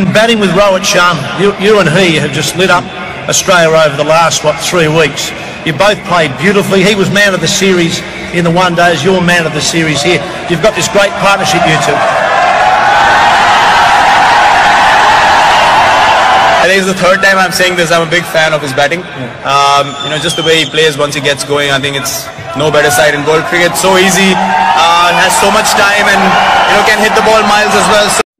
And batting with Rohit Sharma, you, you and he have just lit up Australia over the last, what, three weeks. You both played beautifully. He was man of the series in the one days. You're man of the series here. You've got this great partnership, you two. I think it's the third time I'm saying this. I'm a big fan of his batting. Um, you know, just the way he plays once he gets going. I think it's no better side in world cricket. So easy, uh, has so much time, and you know can hit the ball miles as well. So